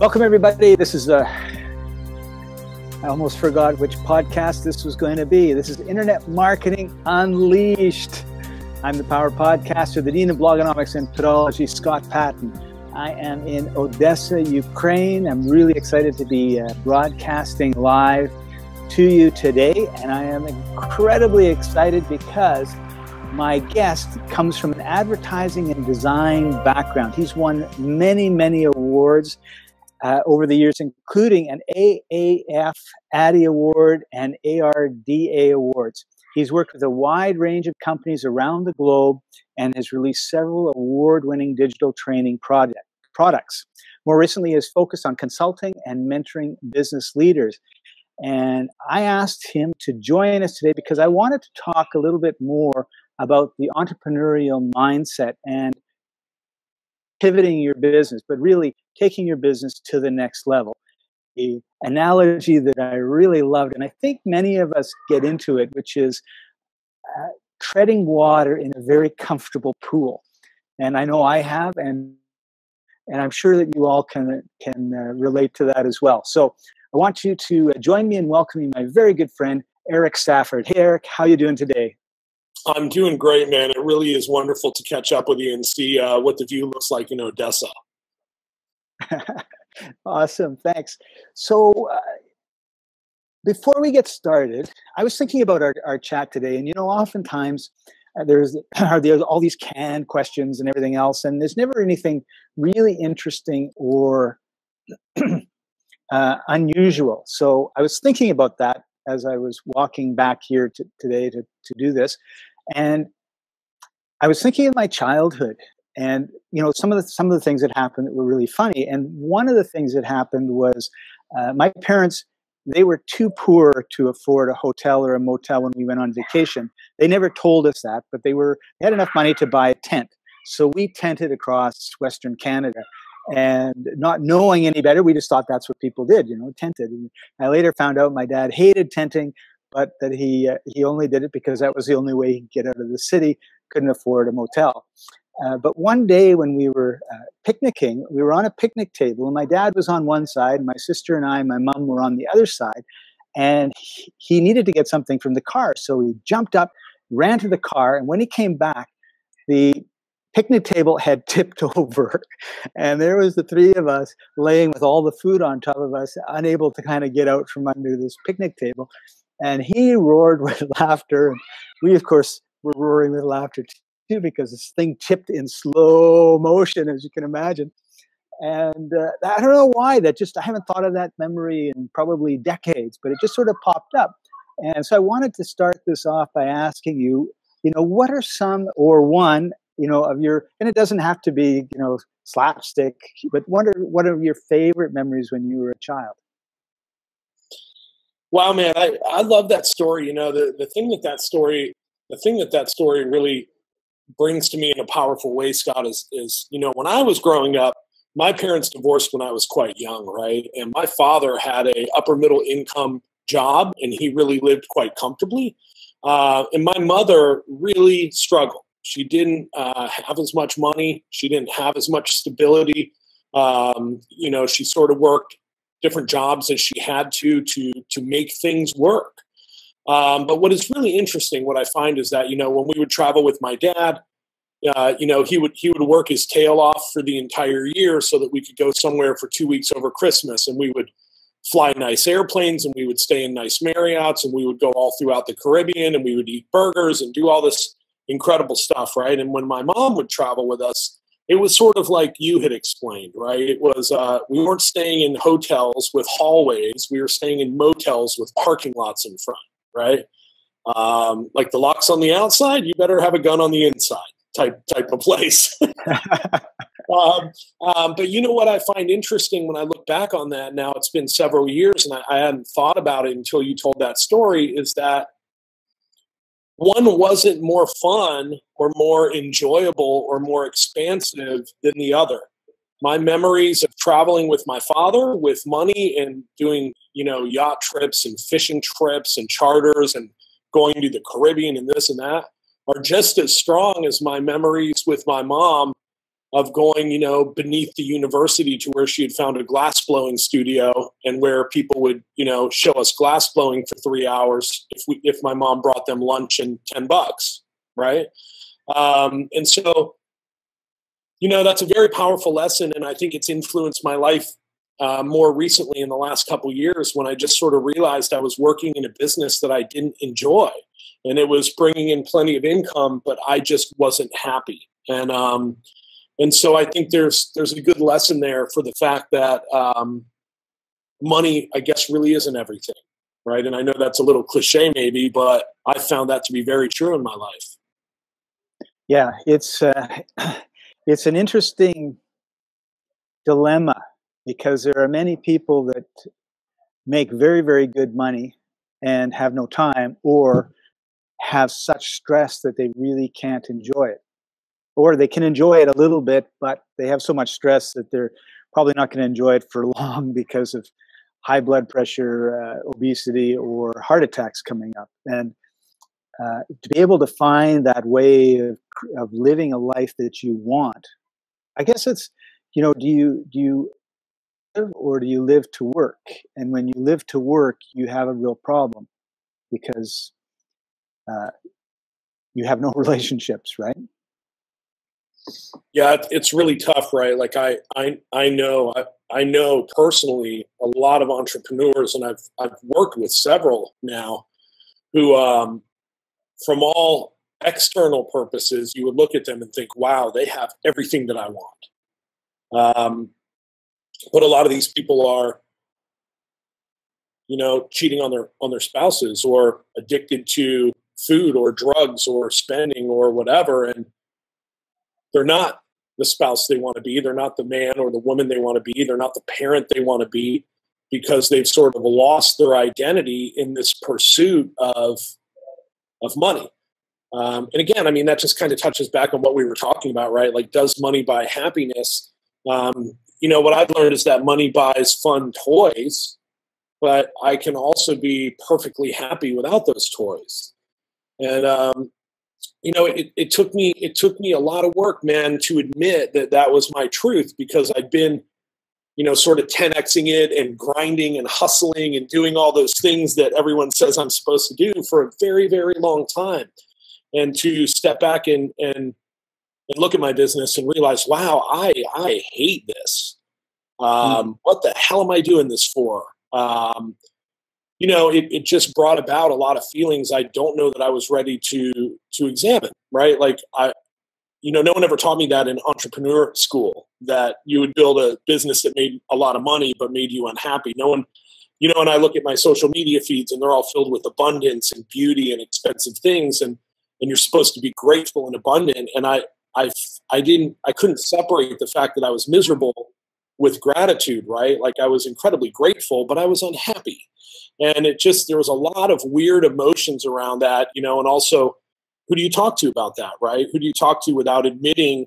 Welcome, everybody. This is uh, I almost forgot which podcast this was going to be. This is Internet Marketing Unleashed. I'm the Power Podcaster, the Dean of Blogonomics and Podology, Scott Paton. I am in Odessa, Ukraine. I'm really excited to be uh, broadcasting live to you today, and I am incredibly excited because my guest comes from an advertising and design background. He's won many, many awards uh, over the years, including an AAF ADDY Award and ARDA Awards. He's worked with a wide range of companies around the globe and has released several award winning digital training project, products. More recently, he has focused on consulting and mentoring business leaders. And I asked him to join us today because I wanted to talk a little bit more about the entrepreneurial mindset and pivoting your business, but really taking your business to the next level. The analogy that I really loved, and I think many of us get into it, which is uh, treading water in a very comfortable pool. And I know I have, and and I'm sure that you all can can uh, relate to that as well. So I want you to uh, join me in welcoming my very good friend Erik Stafford. Hey, Erik, how you doing today? I'm doing great, man. It really is wonderful to catch up with you and see uh, what the view looks like in Odessa. awesome, thanks. So, uh, before we get started, I was thinking about our, our chat today, and you know, oftentimes uh, there's there's all these canned questions and everything else, and there's never anything really interesting or uh, unusual. So, I was thinking about that as I was walking back here to, today to, to do this. And I was thinking of my childhood and you know some of the some of the things that happened that were really funny and one of the things that happened was uh, my parents they were too poor to afford a hotel or a motel when we went on vacation they never told us that but they were they had enough money to buy a tent so we tented across western canada and not knowing any better we just thought that's what people did you know tented and i later found out my dad hated tenting but that he uh, he only did it because that was the only way he could get out of the city. Couldn't afford a motel. Uh, but one day when we were uh, picnicking, we were on a picnic table, and my dad was on one side, my sister and I, my mom were on the other side, and he, he needed to get something from the car. So he jumped up, ran to the car, and when he came back, the picnic table had tipped over and there was the three of us laying with all the food on top of us unable to kind of get out from under this picnic table and he roared with laughter. And we, of course, were roaring with laughter too because this thing tipped in slow motion, as you can imagine. And uh, I don't know why that just I haven't thought of that memory in probably decades, but it just sort of popped up. And so I wanted to start this off by asking you, you know, what are some or one, you know, of your and it doesn't have to be, you know, slapstick, but what are what are your favorite memories when you were a child? Wow, man, I, I love that story. You know, the, the thing that that story, the thing that that story really brings to me in a powerful way, Scott, is, is, you know, when I was growing up, my parents divorced when I was quite young, right? And my father had a upper middle income job and he really lived quite comfortably. Uh, and my mother really struggled. She didn't uh, have as much money. She didn't have as much stability. Um, you know, she sort of worked different jobs as she had to to to make things work. Um, but what is really interesting, what I find is that you know when we would travel with my dad, uh, you know he would he would work his tail off for the entire year so that we could go somewhere for two weeks over Christmas, and we would fly nice airplanes and we would stay in nice Marriotts and we would go all throughout the Caribbean and we would eat burgers and do all this incredible stuff, right? And when my mom would travel with us, it was sort of like you had explained, right? It was uh, we weren't staying in hotels with hallways; we were staying in motels with parking lots in front, right? Um, like the locks on the outside, you better have a gun on the inside type type of place. um, um, but you know what I find interesting when I look back on that now, it's been several years, and I, I hadn't thought about it until you told that story. Is that one wasn't more fun or more enjoyable or more expansive than the other. My memories of traveling with my father with money and doing, you know, yacht trips and fishing trips and charters and going to the Caribbean and this and that are just as strong as my memories with my mom of going, you know, beneath the university to where she had found a glass blowing studio and where people would, you know, show us glass blowing for three hours if we if my mom brought them lunch and ten bucks, right? Um, and so, you know, that's a very powerful lesson, and I think it's influenced my life uh, more recently in the last couple years when I just sort of realized I was working in a business that I didn't enjoy, and it was bringing in plenty of income, but I just wasn't happy, and um, and so I think there's there's a good lesson there for the fact that um, money, I guess, really isn't everything, right? And I know that's a little cliche, maybe, but I found that to be very true in my life. Yeah, it's uh, it's an interesting dilemma because there are many people that make very very good money and have no time or have such stress that they really can't enjoy it or they can enjoy it a little bit, but they have so much stress that they're probably not going to enjoy it for long because of high blood pressure, uh, obesity, or heart attacks coming up. And uh, to be able to find that way of, of living a life that you want, I guess it's, you know, do you do you live or do you live to work? And when you live to work, you have a real problem because uh, you have no relationships, right? Yeah, it's really tough, right? Like I, I, I know, I, I know personally a lot of entrepreneurs, and I've I've worked with several now, who, um, from all external purposes, you would look at them and think, "Wow, they have everything that I want." Um, but a lot of these people are, you know, cheating on their on their spouses or addicted to food or drugs or spending or whatever, and they're not the spouse they want to be. They're not the man or the woman they want to be. They're not the parent they want to be because they've sort of lost their identity in this pursuit of of money. Um, and again, I mean that just kind of touches back on what we were talking about, right? Like, does money buy happiness? Um, you know, what I've learned is that money buys fun toys, but I can also be perfectly happy without those toys. And um, you know it, it took me it took me a lot of work man to admit that that was my truth because i'd been you know sort of 10xing it and grinding and hustling and doing all those things that everyone says i'm supposed to do for a very very long time and to step back and and and look at my business and realize wow i i hate this hmm. um, mm. what the hell am i doing this for um, you know, it, it just brought about a lot of feelings I don't know that I was ready to to examine, right? Like I you know, no one ever taught me that in entrepreneur school that you would build a business that made a lot of money but made you unhappy. No one you know, and I look at my social media feeds and they're all filled with abundance and beauty and expensive things and and you're supposed to be grateful and abundant and I I I didn't I couldn't separate the fact that I was miserable with gratitude, right? Like I was incredibly grateful, but I was unhappy and it just there was a lot of weird emotions around that you know and also who do you talk to about that right? Who do you talk to without admitting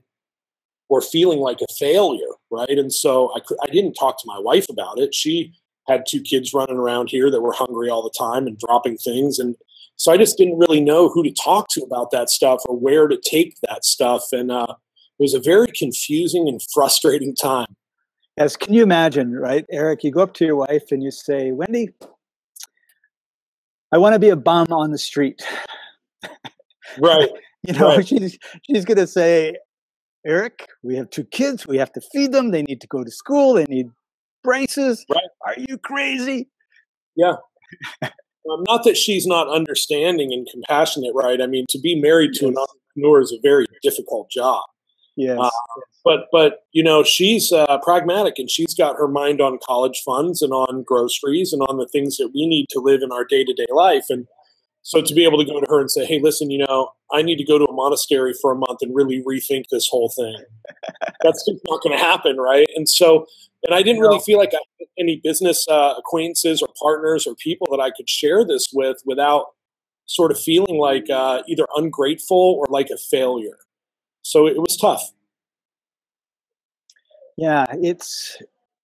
or feeling like a failure right? And so i, I didn't talk to my wife about it. She had two kids running around here that were hungry all the time and dropping things. And so i just didn't really know who to talk to about that stuff or where to take that stuff. And uh, it was a very confusing and frustrating time. Yes, can you imagine, right, Erik? You go up to your wife and you say, Wendy, I want to be a bum on the street. Right. you know, right. she's she's gonna say, Erik, we have two kids. We have to feed them. They need to go to school. They need braces. Right. Are you crazy? Yeah. um, not that she's not understanding and compassionate, right? I mean, to be married to an entrepreneur is a very difficult job. Yes. Uh, but but you know she's uh, pragmatic and she's got her mind on college funds and on groceries and on the things that we need to live in our day to day life. And so to be able to go to her and say, "Hey, listen, you know, I need to go to a monastery for a month and really rethink this whole thing," that's just not going to happen, right? And so, and I didn't really feel like I had any business uh, acquaintances or partners or people that I could share this with without sort of feeling like uh, either ungrateful or like a failure. So it was tough. Yeah, it's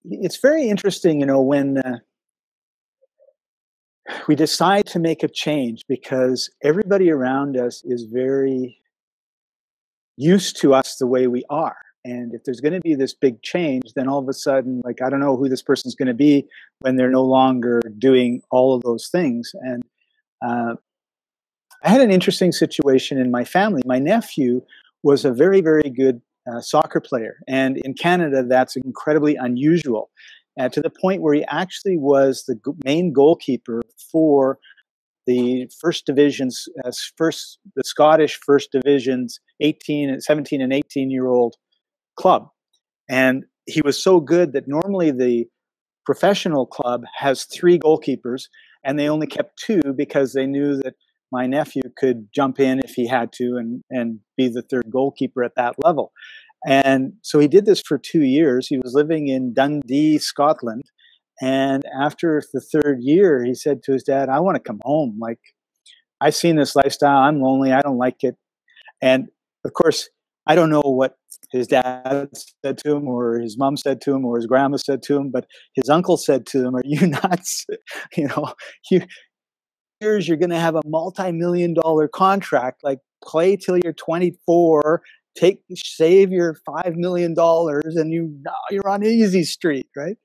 it's very interesting, you know, when uh, we decide to make a change because everybody around us is very used to us the way we are, And if there's going to be this big change, then all of a sudden, like, I don't know who this person's going to be when they're no longer doing all of those things. And uh, I had an interesting situation in my family. My nephew was a very, very good uh, soccer player. And in Canada, that's incredibly unusual uh, to the point where he actually was the main goalkeeper for the first divisions, uh, first the Scottish first divisions, 18, 17, and 18 year old club. And he was so good that normally the professional club has three goalkeepers, and they only kept two because they knew that my nephew could jump in if he had to and, and be the third goalkeeper at that level. And so he did this for two years. He was living in Dundee, Scotland. And after the third year, he said to his dad, I want to come home. Like, I've seen this lifestyle. I'm lonely. I don't like it. And of course, I don't know what his dad said to him or his mom said to him or his grandma said to him, but his uncle said to him, Are you nuts? you know, you years you're gonna have a multi-million dollar contract. Like play till you're 24, take save your five million dollars and you you're on easy street, right?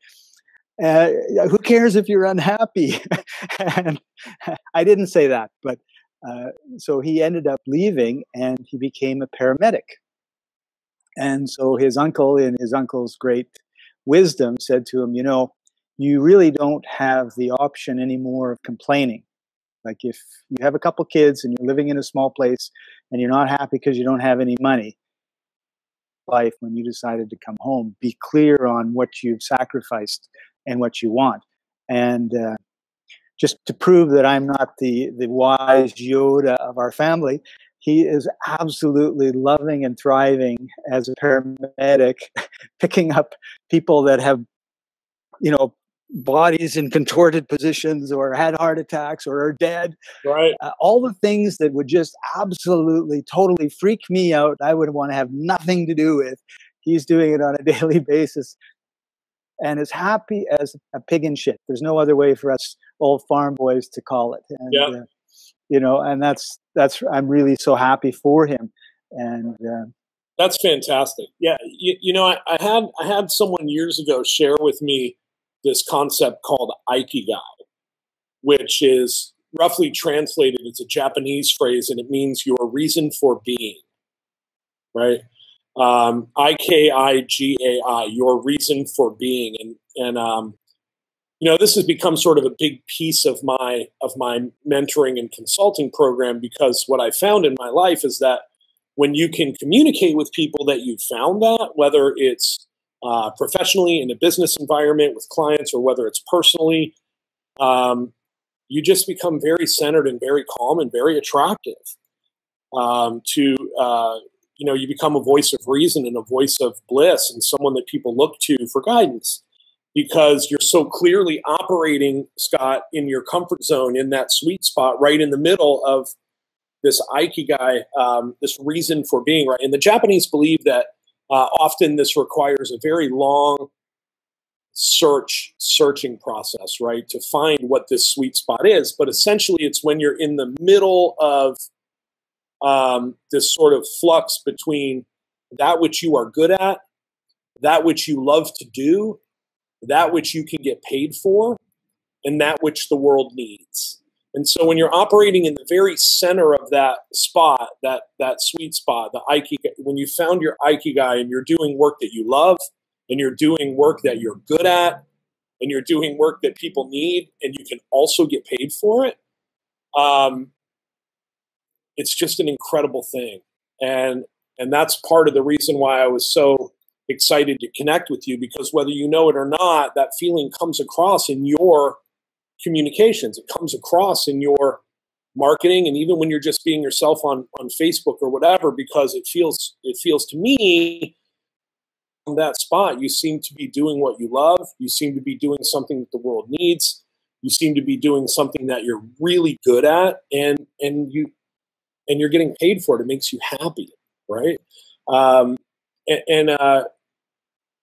Uh, who cares if you're unhappy? and I didn't say that, but uh, so he ended up leaving and he became a paramedic. And so his uncle, in his uncle's great wisdom, said to him, You know, you really don't have the option anymore of complaining. Like if you have a couple kids and you're living in a small place and you're not happy because you don't have any money, life when you decided to come home, be clear on what you've sacrificed and what you want. And uh, just to prove that I'm not the, the wise Yoda of our family, he is absolutely loving and thriving as a paramedic, picking up people that have, you know, bodies in contorted positions or had heart attacks or are dead. Right. Uh, all the things that would just absolutely, totally freak me out, I would want to have nothing to do with. He's doing it on a daily basis and as happy as a pig in shit. There's no other way for us old farm boys to call it. And, yeah. Uh, you know, and that's that's I'm really so happy for him. And uh, that's fantastic. Yeah, you, you know, I, I, had I had someone years ago share with me this concept called ikigai, which is roughly translated. It's a Japanese phrase, and it means your reason for being. Right, um, I K I G A I, your reason for being, and and um, you know this has become sort of a big piece of my of my mentoring and consulting program because what I found in my life is that when you can communicate with people that you found that, whether it's uh, professionally in a business environment with clients or whether it's personally, um, you just become very centered and very calm and very attractive um, to uh, you know you become a voice of reason and a voice of bliss and someone that people look to for guidance because you're so clearly operating scott in your comfort zone in that sweet spot right in the middle of this ikigai um, this reason for being right? And the japanese believe that uh, often this requires a very long search searching process right to find what this sweet spot is but essentially it's when you're in the middle of um, this sort of flux between that which you are good at, that which you love to do, that which you can get paid for, and that which the world needs. And so when you're operating in the very center of that spot, that that sweet spot, the ikigai, when you found your ikigai and you're doing work that you love, and you're doing work that you're good at, and you're doing work that people need, and you can also get paid for it, um, it's just an incredible thing. And and that's part of the reason why I was so excited to connect with you because whether you know it or not, that feeling comes across in your communications. It comes across in your marketing and even when you're just being yourself on on Facebook or whatever because it feels it feels to me in that spot you seem to be doing what you love, you seem to be doing something that the world needs. You seem to be doing something that you're really good at and and you and you're getting paid for it. It makes you happy, right? Um, and, and uh,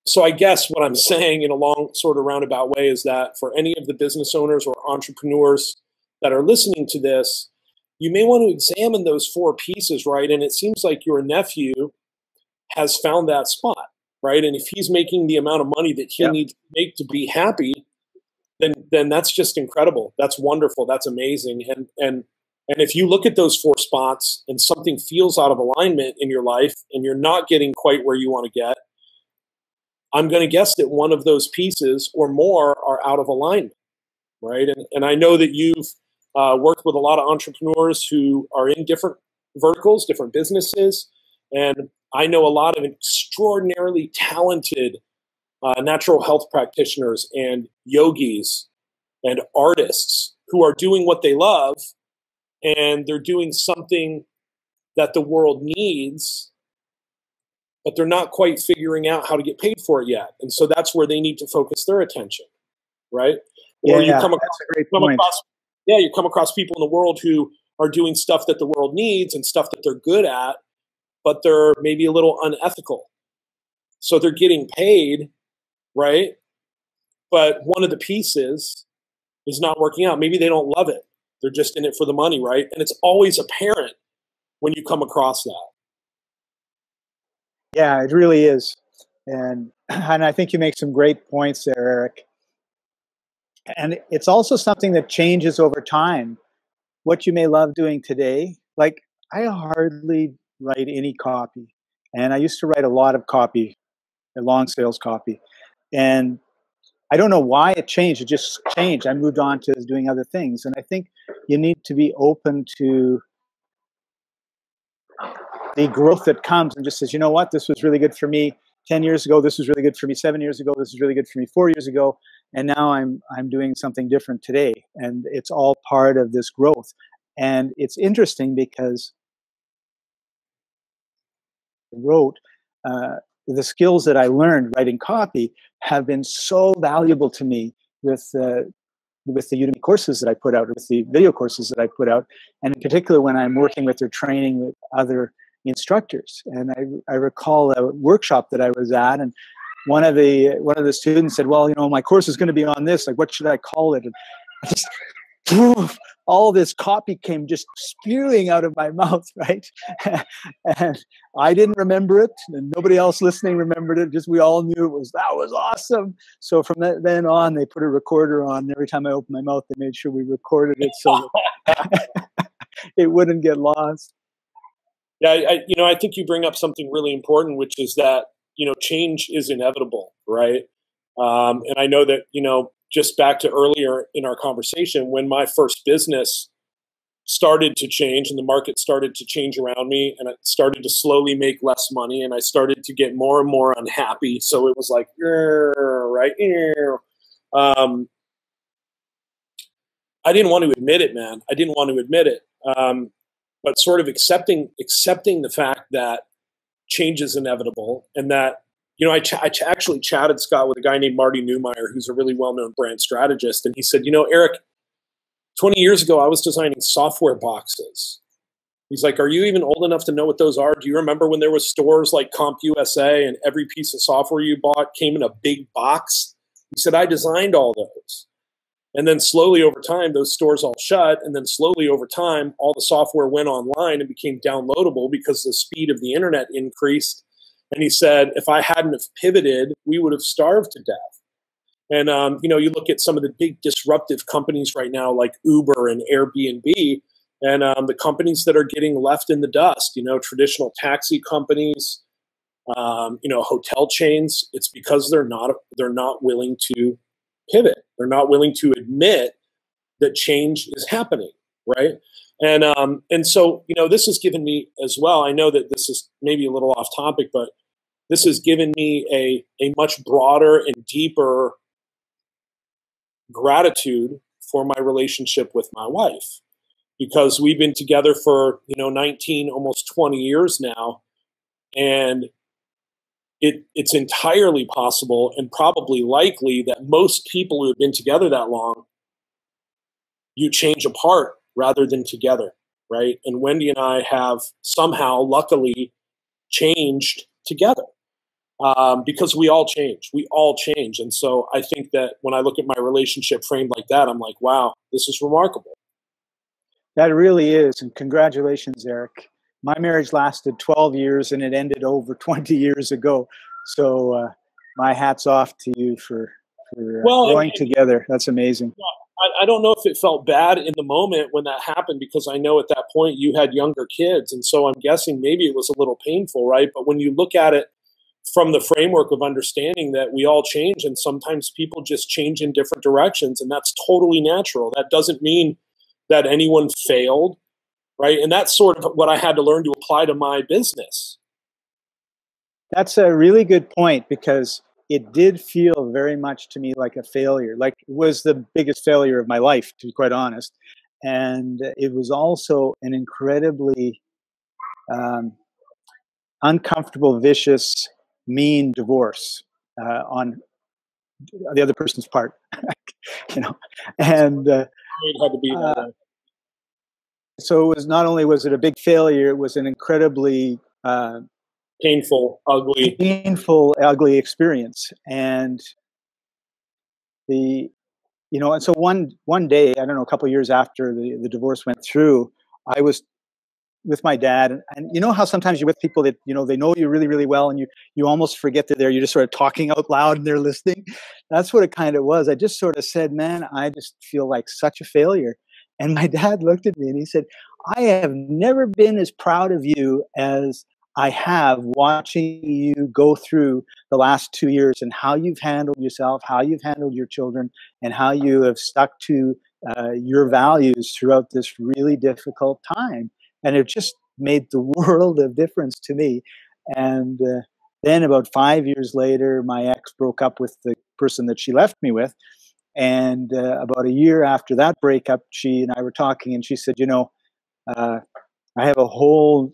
so I guess what I'm saying in a long sort of roundabout way is that for any of the business owners or entrepreneurs that are listening to this, you may want to examine those four pieces, right? And it seems like your nephew has found that spot, right? And if he's making the amount of money that he yep. needs to make to be happy, then then that's just incredible. That's wonderful. That's amazing. And and and if you look at those four spots and something feels out of alignment in your life and you're not getting quite where you want to get, I'm going to guess that one of those pieces or more are out of alignment, right? And, and I know that you've uh, worked with a lot of entrepreneurs who are in different verticals, different businesses, and I know a lot of extraordinarily talented uh, natural health practitioners and yogis and artists who are doing what they love and they're doing something that the world needs but they're not quite figuring out how to get paid for it yet. And so that's where they need to focus their attention right? Yeah, or you come, across, come across yeah you come across people in the world who are doing stuff that the world needs and stuff that they're good at but they're maybe a little unethical. So they're getting paid right? But one of the pieces is not working out. Maybe they don't love it. They're just in it for the money, right? And it's always apparent when you come across that. Yeah, it really is. And and I think you make some great points there, Erik. And it's also something that changes over time. What you may love doing today, like I hardly write any copy. And I used to write a lot of copy, a long sales copy. And I don't know why it changed. It just changed. I moved on to doing other things. And I think you need to be open to the growth that comes and just says, you know what, this was really good for me 10 years ago. This was really good for me seven years ago. This was really good for me four years ago. And now I'm, I'm doing something different today. And it's all part of this growth. And it's interesting because I wrote uh, the skills that I learned writing copy have been so valuable to me with uh, with the Udemy courses that I put out, with the video courses that I put out, and in particular when I'm working with or training with other instructors. And I, I recall a workshop that I was at, and one of the one of the students said, "Well, you know, my course is going to be on this. Like, what should I call it?" And I just all this copy came just spewing out of my mouth, right? and I didn't remember it, and nobody else listening remembered it. Just we all knew it was that was awesome. So from that, then on, they put a recorder on. Every time I opened my mouth, they made sure we recorded it so it wouldn't get lost. Yeah, I, you know, I think you bring up something really important, which is that you know change is inevitable, right? Um, and I know that you know just back to earlier in our conversation, when my first business started to change and the market started to change around me and it started to slowly make less money and I started to get more and more unhappy. So it was like, right? Um, I didn't want to admit it, man. I didn't want to admit it. Um, but sort of accepting accepting the fact that change is inevitable and that you know, I, ch- I ch- actually chatted Scott with a guy named Marty Neumeier, who's a really well-known brand strategist, and he said, you know, Erik, 20 years ago, I was designing software boxes. He's like, are you even old enough to know what those are? Do you remember when there was stores like CompUSA and every piece of software you bought came in a big box? He said, I designed all those. And then slowly over time, those stores all shut. And then slowly over time, all the software went online and became downloadable because the speed of the internet increased and he said, if I hadn't have pivoted, we would have starved to death. And um, you know, you look at some of the big disruptive companies right now, like Uber and Airbnb, and um, the companies that are getting left in the dust. You know, traditional taxi companies, um, you know, hotel chains. It's because they're not they're not willing to pivot. They're not willing to admit that change is happening. Right. And um, and so you know, this has given me as well. I know that this is maybe a little off topic, but this has given me a, a much broader and deeper gratitude for my relationship with my wife because we've been together for you know 19 almost 20 years now and it, it's entirely possible and probably likely that most people who have been together that long you change apart rather than together right and wendy and i have somehow luckily changed together um, because we all change. We all change. And so I think that when I look at my relationship framed like that, I'm like, wow, this is remarkable. That really is. And congratulations, Erik. My marriage lasted 12 years and it ended over 20 years ago. So uh, my hat's off to you for, for uh, well, growing together. That's amazing. I, I don't know if it felt bad in the moment when that happened because I know at that point you had younger kids. And so I'm guessing maybe it was a little painful, right? But when you look at it from the framework of understanding that we all change and sometimes people just change in different directions, and that's totally natural. That doesn't mean that anyone failed, right? And that's sort of what I had to learn to apply to my business. That's a really good point because it did feel very much to me like a failure. Like it was the biggest failure of my life, to be quite honest. And it was also an incredibly um, uncomfortable, vicious, mean divorce uh, on the other person's part. you know, and uh, it had to be uh, so it was not only was it a big failure, it was an incredibly uh, painful, ugly, painful, ugly experience. And the, you know, and so one one day, I don't know, a couple years after the the divorce went through, I was with my dad. And, and, you know how sometimes you're with people that you know they know you really really well and you you almost forget that they're you're just sort of talking out loud and they're listening? That's what it kind of was. I just sort of said man i just feel like such a failure and my dad looked at me and he said i have never been as proud of you as I have watching you go through the last two years and how you've handled yourself, how you've handled your children, and how you have stuck to uh, your values throughout this really difficult time. And it just made the world of difference to me. And uh, then, about five years later, my ex broke up with the person that she left me with. And uh, about a year after that breakup, she and I were talking, and she said, You know, uh, I have a whole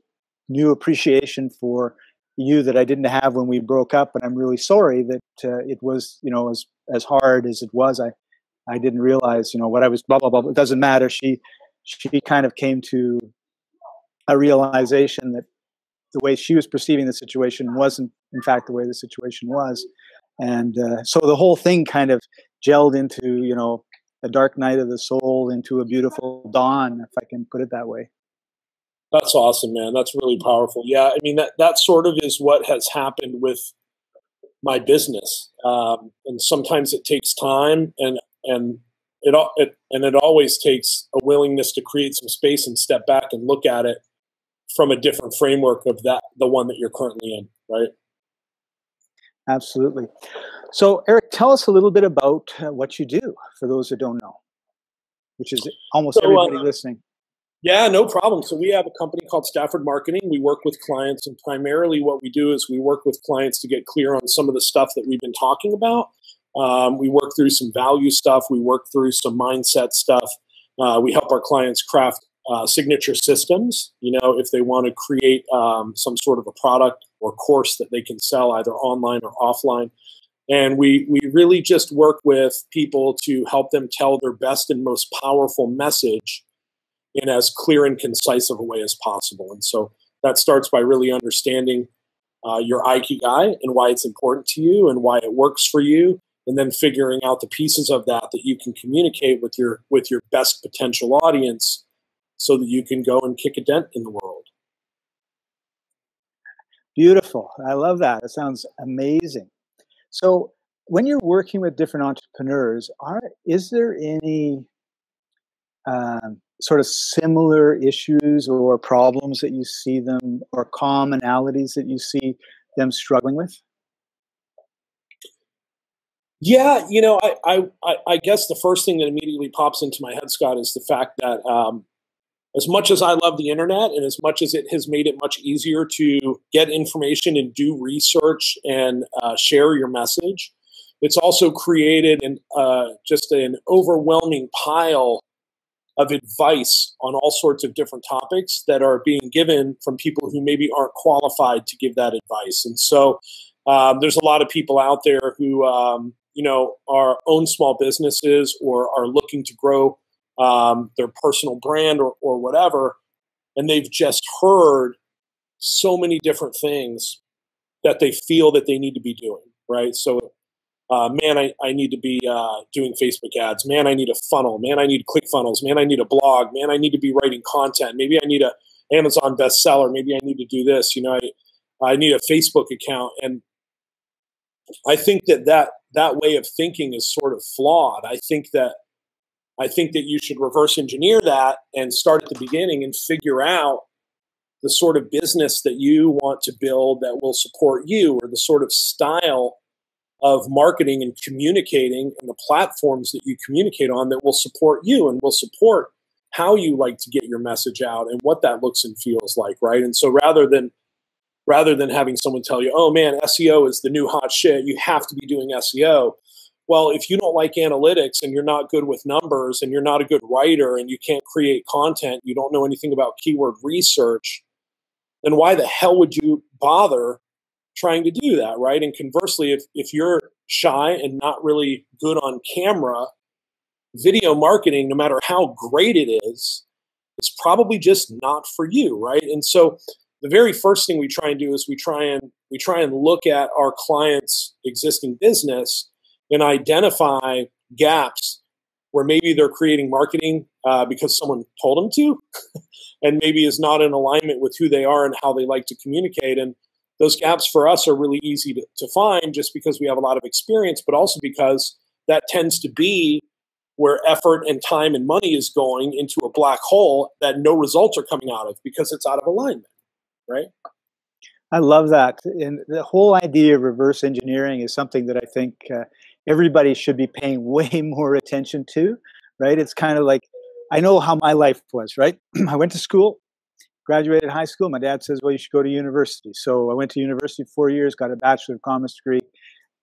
new appreciation for you that I didn't have when we broke up, and I'm really sorry that uh, it was, you know, as as hard as it was. I I didn't realize, you know, what I was. Blah blah blah. It doesn't matter. She she kind of came to a realization that the way she was perceiving the situation wasn't, in fact, the way the situation was, and uh, so the whole thing kind of gelled into, you know, a dark night of the soul into a beautiful dawn, if I can put it that way. That's awesome, man. That's really powerful. Yeah, I mean that that sort of is what has happened with my business, um, and sometimes it takes time, and and it, it and it always takes a willingness to create some space and step back and look at it from a different framework of that the one that you're currently in, right? Absolutely. So, Erik, tell us a little bit about uh, what you do for those that don't know, which is almost so, everybody uh, listening. Yeah, no problem. So we have a company called Stafford Marketing. We work with clients, and primarily what we do is we work with clients to get clear on some of the stuff that we've been talking about. Um, we work through some value stuff. We work through some mindset stuff. Uh, we help our clients craft uh, signature systems. You know, if they want to create um, some sort of a product or course that they can sell either online or offline. And we, we really just work with people to help them tell their best and most powerful message in as clear and concise of a way as possible. And so that starts by really understanding uh, your Ikigai and why it's important to you and why it works for you, and then figuring out the pieces of that that you can communicate with your with your best potential audience, so that you can go and kick a dent in the world. Beautiful. I love that. It sounds amazing. So, when you're working with different entrepreneurs, are is there any um, sort of similar issues or problems that you see them or commonalities that you see them struggling with? Yeah, you know, I, I, I guess the first thing that immediately pops into my head, Scott, is the fact that um, as much as I love the internet and as much as it has made it much easier to get information and do research and uh, share your message, it's also created an, uh, just an overwhelming pile of advice on all sorts of different topics that are being given from people who maybe aren't qualified to give that advice. And so um, there's a lot of people out there who, um, you know, are own small businesses or are looking to grow um, their personal brand or, or whatever. And they've just heard so many different things that they feel that they need to be doing, right? So uh, man, I, I need to be uh, doing Facebook ads. Man, I need a funnel. Man, I need ClickFunnels. Man, I need a blog. Man, I need to be writing content. Maybe I need a Amazon bestseller. Maybe I need to do this. You know, I I need a Facebook account, and I think that that that way of thinking is sort of flawed. I think that I think that you should reverse engineer that and start at the beginning and figure out the sort of business that you want to build that will support you or the sort of style of marketing and communicating and the platforms that you communicate on that will support you and will support how you like to get your message out and what that looks and feels like right? And so rather than rather than having someone tell you oh man seo is the new hot shit. You have to be doing seo well if you don't like analytics and you're not good with numbers and you're not a good writer and you can't create content you don't know anything about keyword research then why the hell would you bother trying to do that, right? And conversely, if, if you're shy and not really good on camera, video marketing, no matter how great it is, it's probably just not for you, right? And so the very first thing we try and do is we try and we try and look at our clients' existing business and identify gaps where maybe they're creating marketing uh, because someone told them to, and maybe is not in alignment with who they are and how they like to communicate. And those gaps for us are really easy to, to find just because we have a lot of experience, but also because that tends to be where effort and time and money is going into a black hole that no results are coming out of because it's out of alignment, right? I love that. And the whole idea of reverse engineering is something that I think uh, everybody should be paying way more attention to, right? It's kind of like I know how my life was, right? I went to school, graduated high school. My dad says, well, you should go to university. So I went to university four years, got a Bachelor of Commerce degree.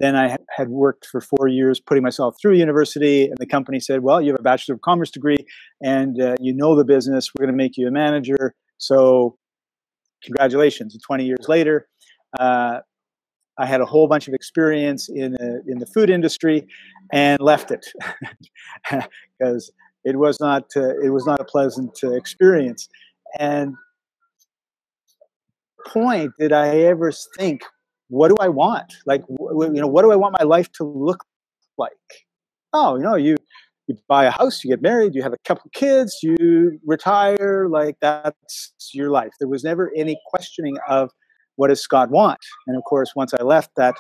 Then I had worked for four years putting myself through university, and the company said, well, you have a Bachelor of Commerce degree and uh, you know the business. We're going to make you a manager. So congratulations. And 20 years later, uh, I had a whole bunch of experience in, a, in the food industry and left it because it was not uh, it was not a pleasant uh, experience. And point did I ever think, what do I want? Like, you know, what do I want my life to look like? Oh, you know, you you buy a house, you get married, you have a couple kids, you retire. Like that's your life. There was never any questioning of what does Scott want. And of course, once I left that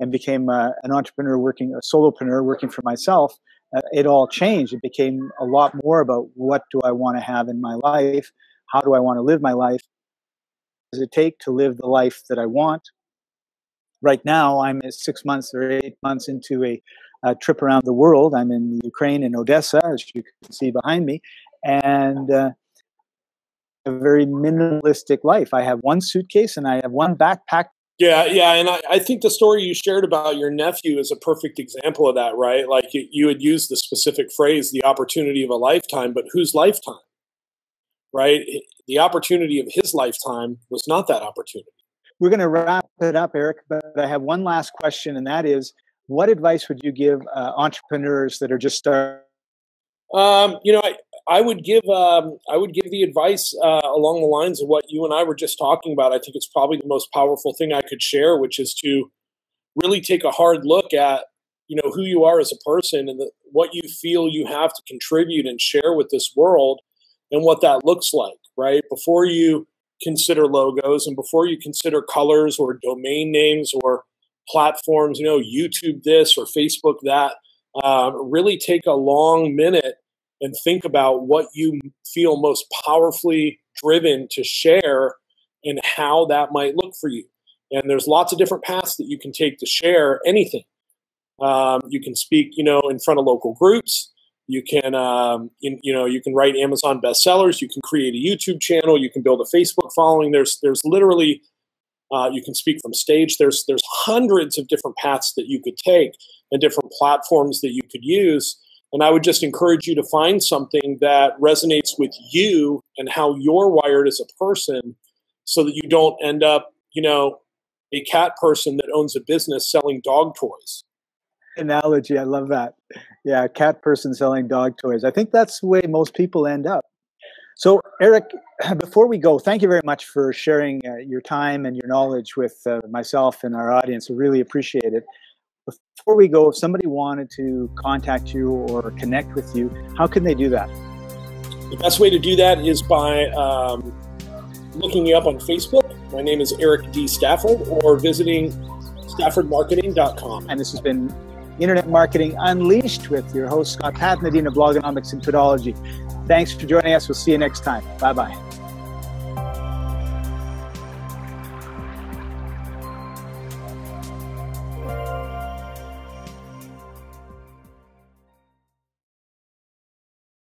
and became uh, an entrepreneur, working a solopreneur, working for myself, uh, it all changed. It became a lot more about what do I want to have in my life how do I want to live my life? What Does it take to live the life that I want? Right now, I'm six months or eight months into a, a trip around the world. I'm in Ukraine in Odessa, as you can see behind me, and uh, a very minimalistic life. I have one suitcase and I have one backpack yeah, yeah, and I, I, think the story you shared about your nephew is a perfect example of that, right? Like you, you had used the specific phrase, the opportunity of a lifetime, but whose lifetime? right? The opportunity of his lifetime was not that opportunity. We're going to wrap it up, Erik, but I have one last question, and that is what advice would you give uh, entrepreneurs that are just starting? Um, you know, I, I would give um, I would give the advice uh, along the lines of what you and I were just talking about. I think it's probably the most powerful thing I could share, which is to really take a hard look at you know who you are as a person and the, what you feel you have to contribute and share with this world and what that looks like, right? Before you consider logos and before you consider colors or domain names or platforms, you know, YouTube this or Facebook that, um, really take a long minute and think about what you feel most powerfully driven to share and how that might look for you. And there's lots of different paths that you can take to share anything. Um, you can speak, you know, in front of local groups. You can, um, you, you know, you can write Amazon bestsellers. You can create a YouTube channel. You can build a Facebook following. There's, there's literally, uh, you can speak from stage. There's, there's hundreds of different paths that you could take and different platforms that you could use. And I would just encourage you to find something that resonates with you and how you're wired as a person, so that you don't end up, you know, a cat person that owns a business selling dog toys analogy. I love that. Yeah, cat person selling dog toys. I think that's the way most people end up. So, Erik, before we go, thank you very much for sharing uh, your time and your knowledge with uh, myself and our audience. We really appreciate it. Before we go, if somebody wanted to contact you or connect with you, how can they do that? The best way to do that is by um, looking me up on Facebook. My name is Erik D. Stafford, or visiting staffordmarketing.com. And this has been Internet Marketing Unleashed with your host, Scott Paton Dean of Blogonomics and Podology. Thanks for joining us. We'll see you next time. Bye bye.